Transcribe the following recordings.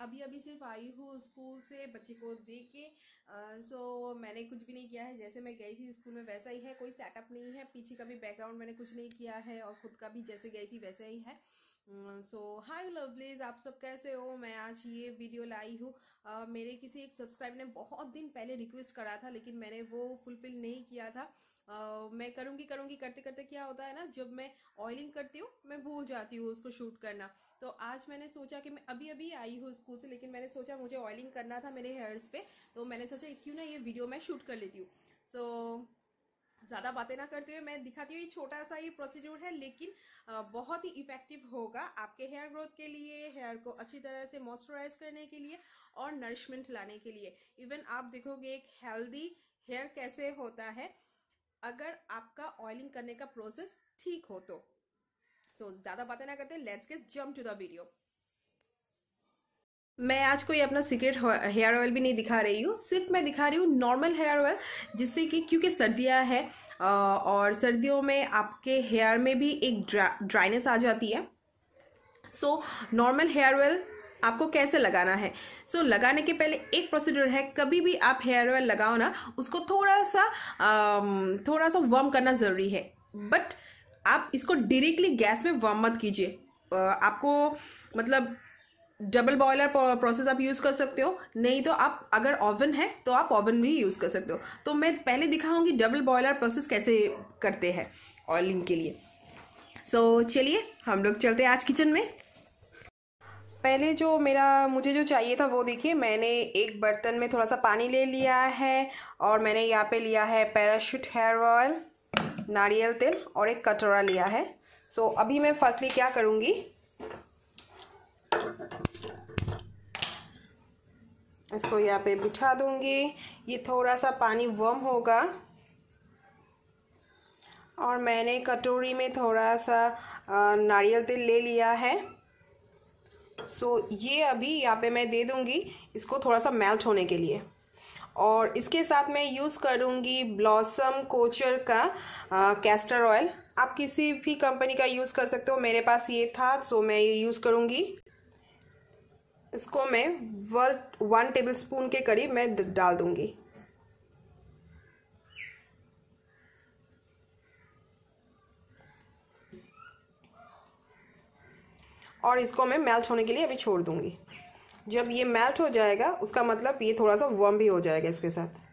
अभी अभी सिर्फ़ आई हूँ स्कूल से बच्चे को देख के सो मैंने कुछ भी नहीं किया है। जैसे मैं गई थी स्कूल में वैसा ही है कोई सेटअप नहीं है। पीछे का भी बैकग्राउंड मैंने कुछ नहीं किया है और ख़ुद का भी जैसे गई थी वैसा ही है। सो हाई लवलीज आप सब कैसे हो? मैं आज ये वीडियो लाई हूँ। uh, मेरे किसी एक सब्सक्राइबर ने बहुत दिन पहले रिक्वेस्ट करा था लेकिन मैंने वो फुलफिल नहीं किया था। Uh, मैं करूँगी करूँगी करते करते क्या होता है ना जब मैं ऑयलिंग करती हूँ मैं भूल जाती हूँ उसको शूट करना। तो आज मैंने सोचा कि मैं अभी अभी आई हूँ स्कूल से लेकिन मैंने सोचा मुझे ऑयलिंग करना था मेरे हेयर्स पे तो मैंने सोचा क्यों ना ये वीडियो मैं शूट कर लेती हूँ। सो so, ज़्यादा बातें ना करते हुए मैं दिखाती हूँ ये छोटा सा ये प्रोसीड्यूर है लेकिन बहुत ही इफ़ेक्टिव होगा आपके हेयर ग्रोथ के लिए हेयर को अच्छी तरह से मॉइस्चराइज करने के लिए और नरिशमेंट लाने के लिए। इवन आप देखोगे एक हेल्दी हेयर कैसे होता है अगर आपका ऑयलिंग करने का प्रोसेस ठीक हो तो। सो so, ज़्यादा बातें ना करते let's get jump to the video मैं आज कोई अपना सीक्रेट हेयर ऑयल भी नहीं दिखा रही हूँ सिर्फ़ मैं दिखा रही हूँ नॉर्मल हेयर ऑयल जिससे कि क्योंकि सर्दियाँ है और सर्दियों में आपके हेयर में भी एक ड्रा, ड्राइनेस आ जाती है। सो नॉर्मल हेयर ऑयल आपको कैसे लगाना है? सो so, लगाने के पहले एक प्रोसीड्यूर है कभी भी आप हेयर ऑयल लगाओ ना उसको थोड़ा सा थोड़ा सा वर्म करना ज़रूरी है। बट आप इसको डायरेक्टली गैस में वर्म मत कीजिए। आपको मतलब डबल बॉयलर प्रोसेस आप यूज़ कर सकते हो नहीं तो आप अगर ओवन है तो आप ओवन भी यूज़ कर सकते हो। तो मैं पहले दिखाऊँगी डबल बॉयलर प्रोसेस कैसे करते हैं ऑयलिंग के लिए। सो so, चलिए हम लोग चलते हैं आज किचन में। पहले जो मेरा मुझे जो चाहिए था वो देखिए मैंने एक बर्तन में थोड़ा सा पानी ले लिया है और मैंने यहाँ पे लिया है पैराशूट हेयर ऑयल नारियल तेल और एक कटोरा लिया है। सो so, अभी मैं फर्स्टली क्या करूँगी? इसको यहाँ पे बिठा दूँगी। ये थोड़ा सा पानी वर्म होगा। और मैंने कटोरी में थोड़ा सा नारियल तेल ले लिया है। सो ये अभी यहाँ पे मैं दे दूँगी इसको थोड़ा सा मेल्ट होने के लिए। और इसके साथ मैं यूज़ करूँगी ब्लॉसम कोचर का कैस्टर ऑयल आप किसी भी कंपनी का यूज़ कर सकते हो, मेरे पास ये था सो मैं ये यूज़ करूँगी। इसको मैं वन टेबल स्पून के करीब मैं डाल दूँगी। और इसको मैं मेल्ट होने के लिए अभी छोड़ दूँगी। जब ये मेल्ट हो जाएगा, उसका मतलब ये थोड़ा सा वर्म भी हो जाएगा इसके साथ।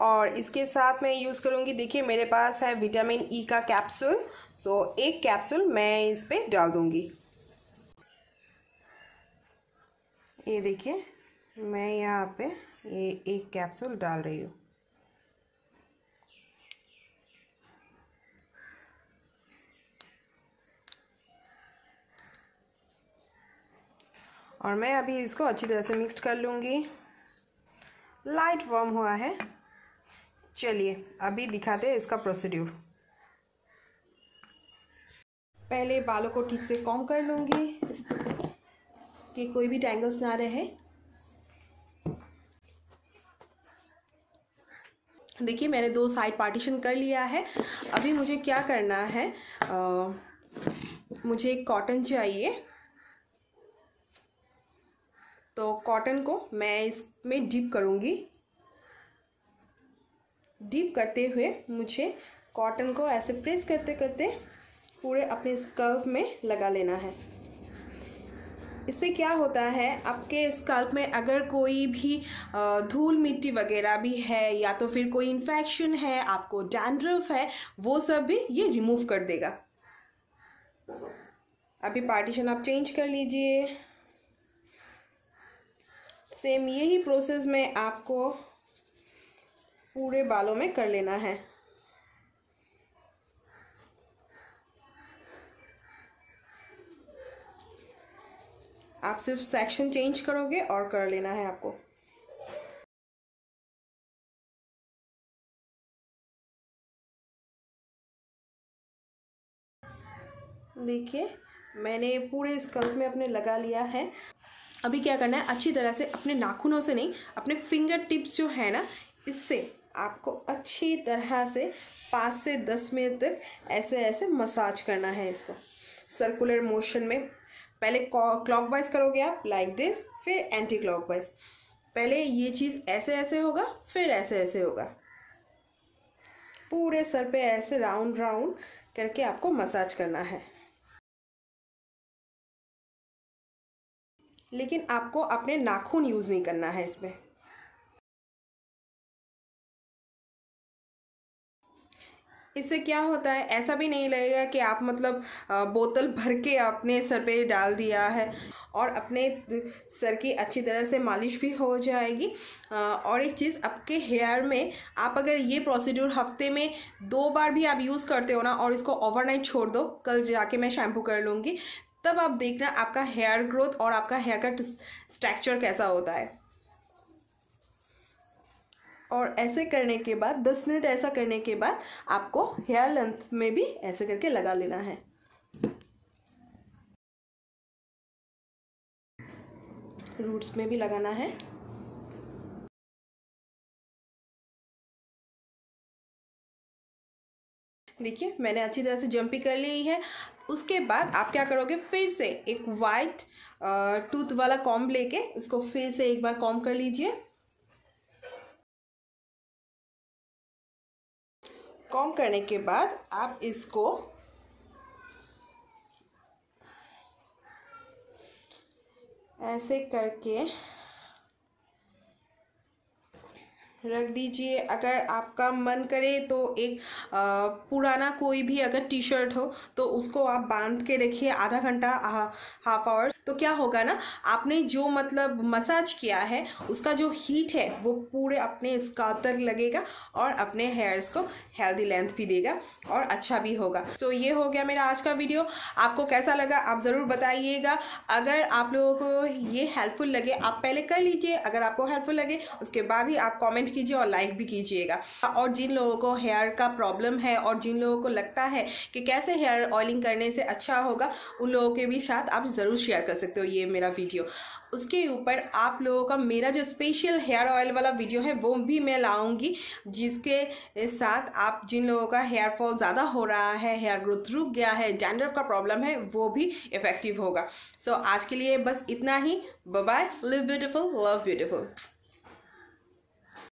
और इसके साथ मैं यूज़ करूँगी, देखिए मेरे पास है विटामिन ई e का कैप्सूल सो एक कैप्सूल मैं इस पर डाल दूँगी। ये देखिए, मैं यहाँ पे ये एक कैप्सूल डाल रही हूँ। और मैं अभी इसको अच्छी तरह से मिक्स कर लूँगी। लाइट वार्म हुआ है। चलिए अभी दिखाते हैं इसका प्रोसीड्यूर पहले बालों को ठीक से कॉम कर लूँगी कि कोई भी टैंगल्स ना रहे। देखिए मैंने दो साइड पार्टीशन कर लिया है। अभी मुझे क्या करना है? आ, मुझे एक कॉटन चाहिए। तो कॉटन को मैं इसमें डीप करूँगी। डीप करते हुए मुझे कॉटन को ऐसे प्रेस करते करते पूरे अपने स्कल्प में लगा लेना है। इससे क्या होता है, आपके स्कल्प में अगर कोई भी धूल मिट्टी वगैरह भी है या तो फिर कोई इन्फेक्शन है, आपको डैंड्रफ है, वो सब भी ये रिमूव कर देगा। अभी पार्टीशन आप चेंज कर लीजिए। सेम यही प्रोसेस में आपको पूरे बालों में कर लेना है। आप सिर्फ़ सेक्शन चेंज करोगे और कर लेना है आपको। देखिए, मैंने पूरे स्कल्प में अपने लगा लिया है। अभी क्या करना है, अच्छी तरह से अपने नाखूनों से नहीं, अपने फिंगर टिप्स जो है ना, इससे आपको अच्छी तरह से पाँच से दस मिनट तक ऐसे ऐसे मसाज करना है इसको। सर्कुलर मोशन में। पहले क्लॉकवाइज करोगे आप लाइक दिस फिर एंटी क्लॉकवाइज पहले ये चीज़ ऐसे ऐसे होगा, फिर ऐसे ऐसे होगा। पूरे सर पे ऐसे राउंड राउंड करके आपको मसाज करना है। लेकिन आपको अपने नाखून यूज़ नहीं करना है इसमें। इससे क्या होता है, ऐसा भी नहीं लगेगा कि आप मतलब बोतल भर के अपने सर पे डाल दिया है और अपने सर की अच्छी तरह से मालिश भी हो जाएगी। और एक चीज़, आपके हेयर में आप अगर ये प्रोसीड्यूर हफ़्ते में दो बार भी आप यूज़ करते हो ना और इसको ओवरनाइट छोड़ दो, कल जाके मैं शैम्पू कर लूँगी तब आप देखना आपका हेयर ग्रोथ और आपका हेयर का स्ट्रक्चर कैसा होता है। और ऐसे करने के बाद, दस मिनट ऐसा करने के बाद आपको हेयर लेंथ में भी ऐसे करके लगा लेना है। रूट्स में भी लगाना है। देखिए, मैंने अच्छी तरह से जंपी कर ली है। उसके बाद आप क्या करोगे? फिर से एक वाइट टूथ वाला कॉम्ब लेके उसको फिर से एक बार कॉम्ब कर लीजिए। कॉम करने के बाद आप इसको ऐसे करके रख दीजिए। अगर आपका मन करे तो एक पुराना कोई भी अगर टी शर्ट हो तो उसको आप बाँध के रखिए आधा घंटा हाफ़ आवर तो क्या होगा ना आपने जो मतलब मसाज किया है उसका जो हीट है वो पूरे अपने स्काल्प तक लगेगा और अपने हेयर्स को हेल्दी लेंथ भी देगा और अच्छा भी होगा। सो so, ये हो गया मेरा आज का वीडियो आपको कैसा लगा आप ज़रूर बताइएगा। अगर आप लोगों को ये हेल्पफुल लगे आप पहले कर लीजिए। अगर आपको हेल्पफुल लगे उसके बाद ही आप कॉमेंट कीजिए और लाइक भी कीजिएगा। और जिन लोगों को हेयर का प्रॉब्लम है और जिन लोगों को लगता है कि कैसे हेयर ऑयलिंग करने से अच्छा होगा उन लोगों के भी साथ आप ज़रूर शेयर कर सकते हो ये मेरा वीडियो उसके ऊपर आप लोगों का मेरा जो स्पेशल हेयर ऑयल वाला वीडियो है वो भी मैं लाऊँगी जिसके साथ आप जिन लोगों का हेयर फॉल ज़्यादा हो रहा है हेयर ग्रोथ रुक गया है डैंड्रफ का प्रॉब्लम है वो भी इफ़ेक्टिव होगा. सो so, आज के लिए बस इतना ही. Bye live beautiful love beautiful